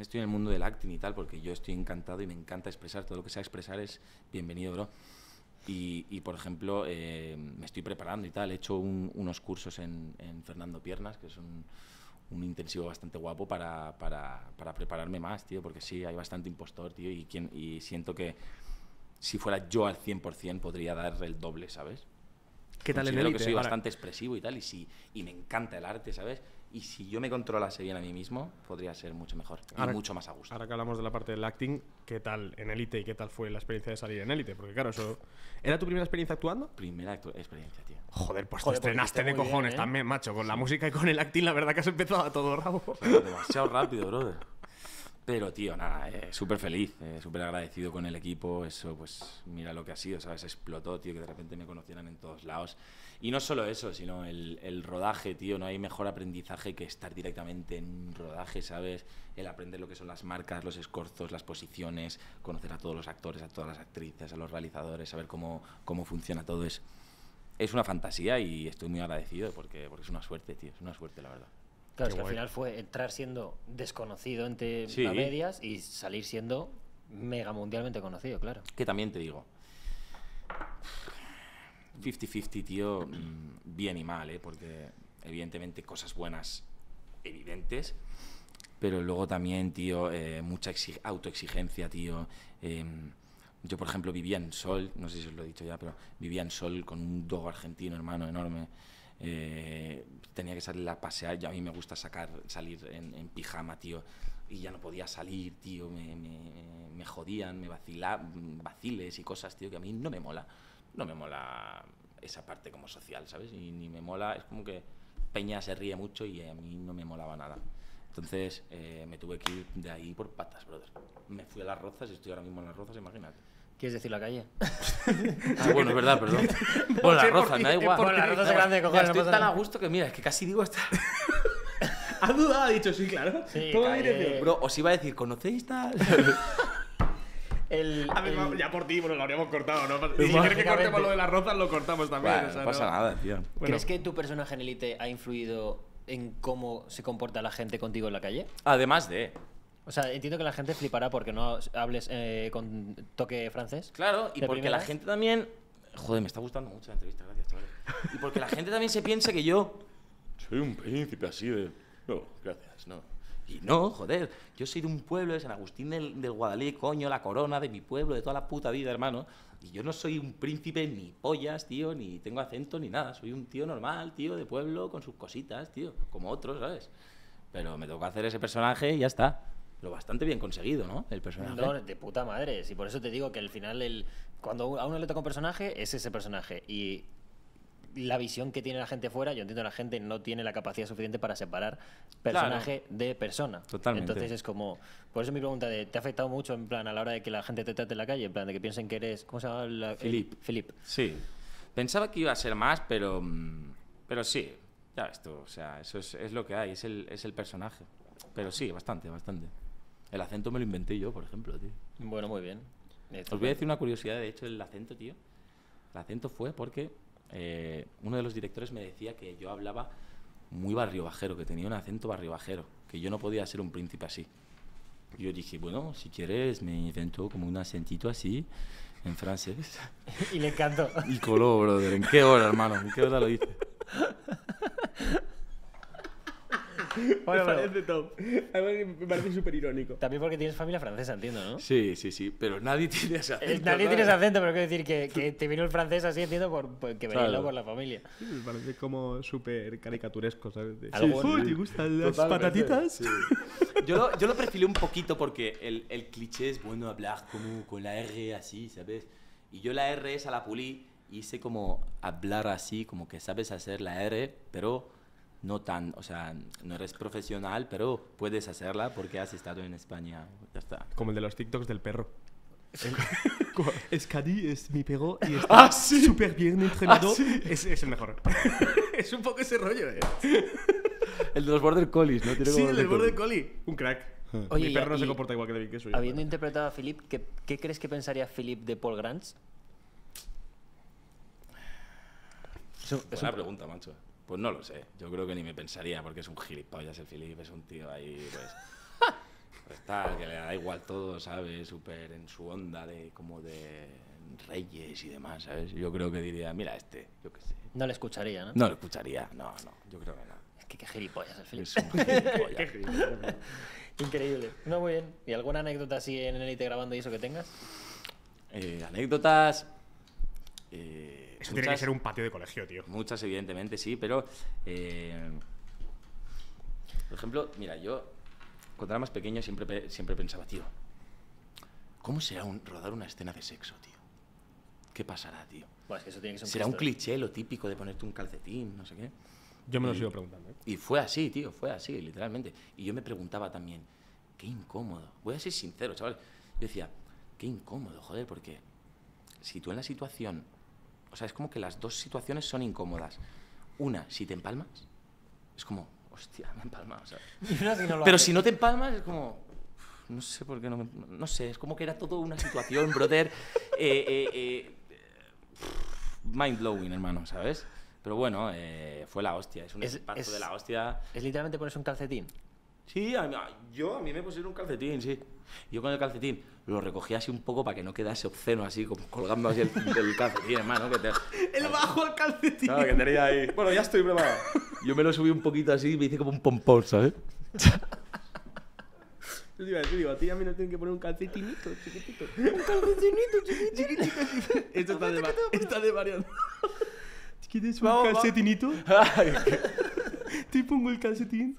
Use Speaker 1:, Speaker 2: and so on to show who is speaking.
Speaker 1: también estoy en el mundo del acting y tal, porque yo estoy encantado y me encanta expresar. Todo lo que sea expresar es bienvenido, bro. Y, y, por ejemplo, eh, me estoy preparando y tal. He hecho un- unos cursos en, en Fernando Piernas, que es un, un intensivo bastante guapo para, para, para prepararme más, tío, porque sí, hay bastante impostor, tío, y, quien, y siento que si fuera yo al 100% podría dar el doble, ¿sabes?
Speaker 2: ¿Qué tal en
Speaker 1: Considero
Speaker 2: Elite?
Speaker 1: que soy
Speaker 2: Ahora-
Speaker 1: bastante expresivo y tal, y, si, y me encanta el arte, ¿sabes? Y si yo me controlase bien a mí mismo, podría ser mucho mejor y
Speaker 2: Ahora-
Speaker 1: mucho más a gusto.
Speaker 2: Ahora que hablamos de la parte del acting, ¿qué tal en Elite y qué tal fue la experiencia de salir en Elite? Porque claro, eso... ¿Era tu primera experiencia actuando?
Speaker 1: Primera actu- experiencia, tío.
Speaker 2: Joder, pues
Speaker 3: Joder,
Speaker 2: te estrenaste de
Speaker 3: muy bien,
Speaker 2: cojones
Speaker 3: ¿eh?
Speaker 2: también, macho. Con la música y con el acting, la verdad que has empezado a todo rabo.
Speaker 1: Demasiado rápido, brother. Pero, tío, nada, eh, súper feliz, eh, súper agradecido con el equipo. Eso, pues, mira lo que ha sido, ¿sabes? Explotó, tío, que de repente me conocieran en todos lados. Y no solo eso, sino el, el rodaje, tío. No hay mejor aprendizaje que estar directamente en un rodaje, ¿sabes? El aprender lo que son las marcas, los escorzos, las posiciones, conocer a todos los actores, a todas las actrices, a los realizadores, saber cómo, cómo funciona todo. Es, es una fantasía y estoy muy agradecido porque, porque es una suerte, tío. Es una suerte, la verdad.
Speaker 3: Claro,
Speaker 2: Qué
Speaker 3: es que al final fue entrar siendo desconocido entre
Speaker 1: Sí.
Speaker 3: medias y salir siendo mega mundialmente conocido, claro.
Speaker 1: Que también te digo. 50-50, tío, mm, bien y mal, ¿eh? Porque evidentemente cosas buenas, evidentes. Pero luego también, tío, eh, mucha exi- autoexigencia, tío. Em, yo, por ejemplo, vivía en Sol, no sé si os lo he dicho ya, pero vivía en Sol con un dogo argentino, hermano, enorme. Eh, tenía que salir a pasear, y a mí me gusta sacar, salir en, en pijama, tío. Y ya no podía salir, tío, me, me, me jodían, me vacilaban, vaciles y cosas, tío, que a mí no me mola. No me mola esa parte como social, ¿sabes? Y ni me mola, es como que Peña se ríe mucho y a mí no me molaba nada. Entonces eh, me tuve que ir de ahí por patas, brother. Me fui a las rozas y estoy ahora mismo en las rozas, imagínate.
Speaker 3: ¿Quieres decir la calle?
Speaker 1: Ah, bueno, es verdad, perdón. Bueno, rozas,
Speaker 2: qué,
Speaker 1: me da igual.
Speaker 2: por qué.
Speaker 3: rozas es grande, cojones,
Speaker 1: estoy tan a gusto que mira, es que casi digo hasta...
Speaker 2: ¿Ha dudado? Ha dicho sí, claro.
Speaker 3: Sí,
Speaker 2: Todo
Speaker 3: calle.
Speaker 1: Bro, os iba a decir, ¿conocéis tal?
Speaker 3: El,
Speaker 2: A ver,
Speaker 3: el-
Speaker 2: va- ya por ti, bueno, lo habríamos cortado, ¿no? Si quieres que cortemos lo de las rozas, lo cortamos también.
Speaker 1: Bueno,
Speaker 2: o sea,
Speaker 1: no pasa nada, tío.
Speaker 2: Bueno,
Speaker 3: ¿Crees que tu personaje en Elite ha influido en cómo se comporta la gente contigo en la calle?
Speaker 1: Además de...
Speaker 3: O sea, entiendo que la gente flipará porque no hables eh, con toque francés.
Speaker 1: Claro, y
Speaker 3: ¿De
Speaker 1: porque la gente también... Joder, me está gustando mucho la entrevista, gracias, chavales. Y porque la gente también se piensa que yo... Soy un príncipe así de... No, gracias, no. Y no, joder, yo soy de un pueblo de San Agustín del, del Guadalí, coño, la corona de mi pueblo, de toda la puta vida, hermano. Y yo no soy un príncipe ni pollas, tío, ni tengo acento ni nada. Soy un tío normal, tío, de pueblo, con sus cositas, tío, como otros, ¿sabes? Pero me tocó hacer ese personaje y ya está. Lo bastante bien conseguido, ¿no? El personaje.
Speaker 3: No, de puta madre. Y por eso te digo que al final, el, cuando a uno le toca un personaje, es ese personaje. Y la visión que tiene la gente fuera, yo entiendo que la gente no tiene la capacidad suficiente para separar personaje de persona.
Speaker 1: Totalmente.
Speaker 3: Entonces es como. Por eso mi pregunta de: ¿te ha afectado mucho en plan a la hora de que la gente te trate en la calle? En plan de que piensen que eres. ¿Cómo se llama? La.
Speaker 1: Philip. Sí. Pensaba que iba a ser más, pero. mm, Pero sí. Ya ves tú, o sea, eso es, es lo que hay, es el, es el personaje. Pero sí, bastante, bastante. El acento me lo inventé yo, por ejemplo, tío.
Speaker 3: Bueno, muy bien.
Speaker 1: Os voy a decir una curiosidad, de hecho, el acento, tío. El acento fue porque eh, uno de los directores me decía que yo hablaba muy barrio bajero, que tenía un acento barrio bajero, que yo no podía ser un príncipe así. Y yo dije, bueno, si quieres, me invento como un acentito así, en francés.
Speaker 3: Y le encantó.
Speaker 1: Y coló, brother. ¿En qué hora, hermano? ¿En qué hora lo hice?
Speaker 3: Bueno,
Speaker 2: me parece top. Además, me parece súper irónico.
Speaker 3: también porque tienes familia francesa, entiendo, ¿no?
Speaker 1: Sí, sí, sí. Pero nadie tiene ese
Speaker 3: Eh,
Speaker 1: acento.
Speaker 3: Nadie tiene ese acento, pero quiero decir que, que te vino el francés así, entiendo, por, por- que venía
Speaker 1: Claro.
Speaker 3: por la familia.
Speaker 2: Sí, me parece como súper caricaturesco, ¿sabes? De,
Speaker 3: Algo-
Speaker 2: "Uy, ¿te gustan las
Speaker 1: Totalmente,
Speaker 2: patatitas?
Speaker 1: sí. Yo lo, yo lo perfilé un poquito porque el, el cliché es bueno hablar como con la R así, ¿sabes? Y yo la R esa la pulí y hice como hablar así, como que sabes hacer la R, pero no tan, o sea, no eres profesional, pero puedes hacerla porque has estado en España. Ya está.
Speaker 2: Como el de los TikToks del perro. Scadi es mi perro y está
Speaker 1: Ah, sí.
Speaker 2: súper bien entrenado.
Speaker 1: Ah, sí.
Speaker 2: es, es el mejor. es un poco ese rollo, ¿eh?
Speaker 1: El de los Border Collies, ¿no? Tiene
Speaker 2: Sí, el del
Speaker 1: Border
Speaker 2: Collie. Un crack.
Speaker 3: Oye,
Speaker 2: mi perro no se comporta igual que David, que soy.
Speaker 3: Habiendo interpretado a Philip, ¿qué, qué crees que pensaría Philip de Paul Grants? Es un- es
Speaker 1: Buena
Speaker 3: un-
Speaker 1: pregunta, macho. Pues no lo sé. Yo creo que ni me pensaría porque es un gilipollas el Philip, es un tío ahí, pues. pues tal, que le da igual todo, ¿sabes? Súper en su onda de como de reyes y demás, ¿sabes? Yo creo que diría, mira este, yo qué sé.
Speaker 3: No le escucharía, ¿no?
Speaker 1: No lo escucharía, no, no, yo creo que no.
Speaker 3: Es que qué gilipollas el Philip.
Speaker 1: Es un gilipollas.
Speaker 3: Increíble. No, muy bien. ¿Y alguna anécdota así en Elite grabando y eso que tengas?
Speaker 1: Eh, anécdotas. eh,
Speaker 2: Eso tiene que ser un patio de colegio, tío.
Speaker 1: Muchas, evidentemente, sí, pero. eh, por ejemplo, mira, yo cuando era más pequeño siempre, siempre pensaba, tío, ¿cómo será un- rodar una escena de sexo, tío? ¿Qué pasará, tío?
Speaker 3: Bueno, es que eso tiene que ser un
Speaker 1: ¿Será un
Speaker 3: ¿eh?
Speaker 1: cliché lo típico de ponerte un calcetín, no sé qué?
Speaker 2: Yo me lo
Speaker 1: Y-
Speaker 2: sigo preguntando. ¿eh?
Speaker 1: Y fue así, tío, fue así, literalmente. Y yo me preguntaba también, qué incómodo. Voy a ser sincero, chaval. Yo decía, qué incómodo, joder, porque si tú en la situación. O sea, es como que las dos situaciones son incómodas. Una, si te empalmas, es como, hostia, me he empalmado, ¿sabes?
Speaker 3: No
Speaker 1: Pero
Speaker 3: hace.
Speaker 1: si no te empalmas, es como. No sé por qué no me. No sé, es como que era todo una situación, brother. eh, eh, eh, mind blowing, hermano, ¿sabes? Pero bueno, eh, fue la hostia. Es un
Speaker 3: Es-
Speaker 1: espacio
Speaker 3: es-
Speaker 1: de la hostia.
Speaker 3: Es literalmente ponerse un calcetín.
Speaker 1: Sí, a mí- yo a mí me pusieron un calcetín, sí. Yo con el calcetín lo recogía así un poco para que no quedase obsceno, así como colgando así el, el calcetín, hermano. Que te,
Speaker 2: El bajo al calcetín.
Speaker 1: Claro, que tenía ahí. Bueno, ya estoy preparado. Yo me lo subí un poquito así y me hice como un pompón, ¿sabes?
Speaker 2: Yo te iba a decir, digo, a ti y a mí nos tienen que poner un calcetinito chiquitito.
Speaker 3: Un calcetinito chiquitito.
Speaker 2: Esto está de, está de variando. ¿Quieres un calcetinito? Te pongo el calcetín.